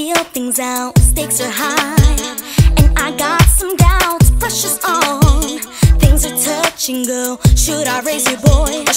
feel things out, stakes are high And I got some doubts, pressure's on. Things are touch and go, should I raise your boy?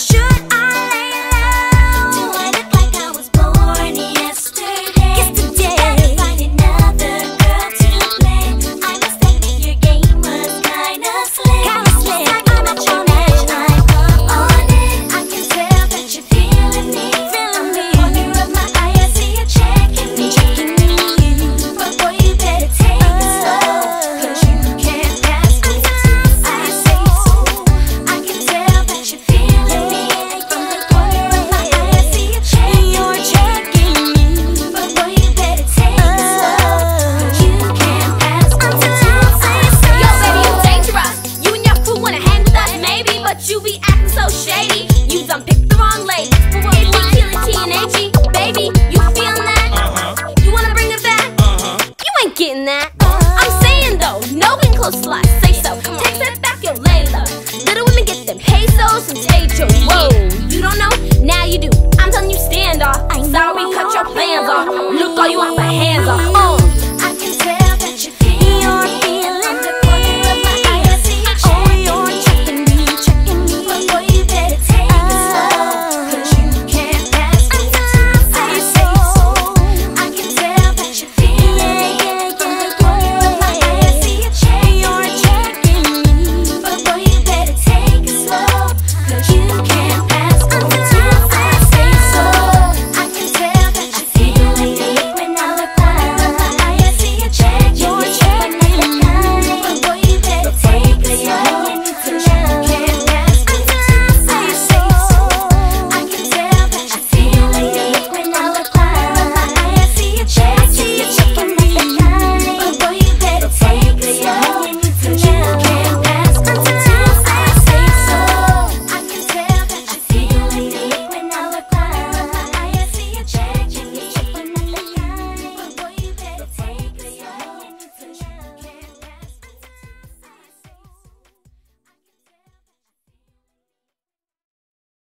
play. And baby, you that? Uh-huh. You wanna bring it back? Uh-huh. You ain't getting that. Uh, I'm saying though, no getting close to life, say so. Take that back and lay low. Little women get them pesos and tejos. Whoa.